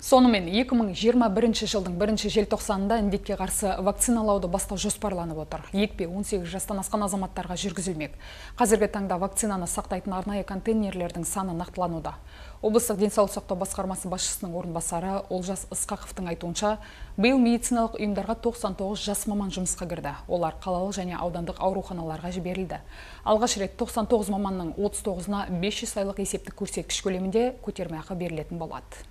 Сонымен 2021 жылдың 1 желтоқсанында індетке қарсы вакциналауды бастау жоспарланып отыр. Екпе 18 жастан асқан азаматтарға жүргізілмек. Қазіргі таңда вакцинаны сақтайтын арнайы контейнерлердің саны нақтылануда. Облыстық денсаулық сақтау басқармасы басшысының орынбасары Олжас Ысқақовтың айтуынша, биыл медициналық ұйымдарға 99 жас маман жұмысқа кірді. Олар қалалық және аудандық ауруханаларға жіберілді. Алғаш рет 99 маманның 39-на 500 айлық есептік көрсеткіш көлемінде көтермеақы берілетін болады.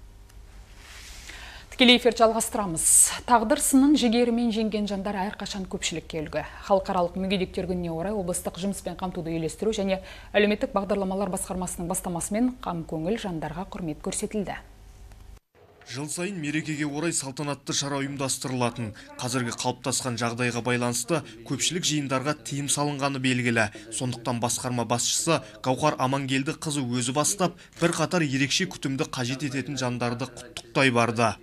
Тікелей эфир жалғастырамыз. Тағдыр сынын жігерімен жеңген жандар әрқашан көпшілікке үлгі. Халықаралық мүгедектер күніне орай облыстық жұмыспен қамтуды үйлестіру және әлеуметтік бағдарламалар басқармасының бастамасымен қам көңіл жандарға құрмет көрсетілді. Жыл сайын мерекеге орай салтанатты шара ұйымдастырылатын. Қазіргі қалыптасқан жағдайға байланысты көпшілік жиындарға тыйым салынғаны белгілі. Сондықтан басқарма басшысы Гауһар Амангелді қызы өзі бастап, бір қатар ерекше күтімді қажет ететін жандарды құттықтай барды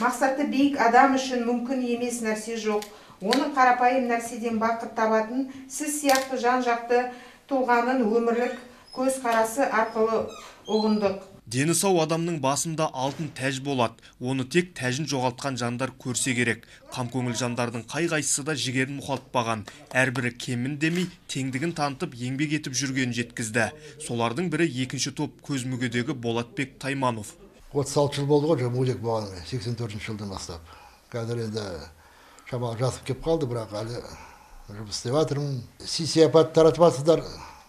мақсаты биік адам үшін мүмкін емес нәрсе жоқ. Оның қарапайым нәрседен бақыт табатын сіз сияқты жан жақты тұлғаның өмірлік көзқарасы арқылы ұғындық. Дені сау адамның басында алтын тәж болады. Оны тек тәжін жоғалтқан жандар көрсе керек. Қамкөңіл жандардың қай қайсысы да жігерін мұқалтпаған әрбірі кемін демей теңдігін танытып еңбек етіп жүргенін жеткізді. Солардың бірі екінші топ көз мүгедегі болатбек тайманов. Отыз алты жыл болды ғой жаңа мүгедек болғаныма сексен төртінші жылдан бастап. Қазір енді шамалы жасып келіп қалды бірақ әлі жұмыс істеп жатырмын. Сый сияпат таратып жатсыздар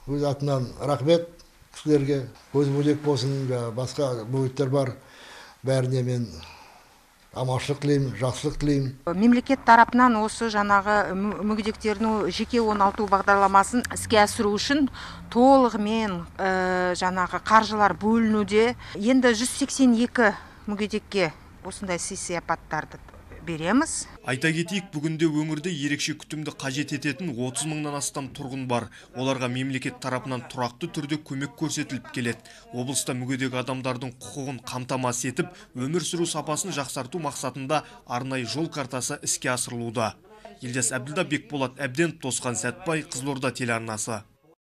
өз атымнан рахмет кісілерге. Көз мүгедек болсын басқа мүгедектер бар. Бәріне мен аманшылық тілеймін жақсылық тілеймін мемлекет тарапынан осы жаңағы мүгедектердің жеке оңалту бағдарламасын іске асыру үшін толығымен ә, жаңағы қаржылар бөлінуде. Енді 182 мүгедекке осындай сый сияпаттарды береміз. Айта кетейік бүгінде өңірде ерекше күтімді қажет ететін 30 мыңнан астам тұрғын бар. Оларға мемлекет тарапынан тұрақты түрде көмек көрсетіліп келеді. Облыста мүгедек адамдардың құқығын қамтамасыз етіп өмір сүру сапасын жақсарту мақсатында арнайы жол картасы іске асырылуда. Елдес әбділда бекболат әбден тосқан сәтбай қызылорда телеарнасы.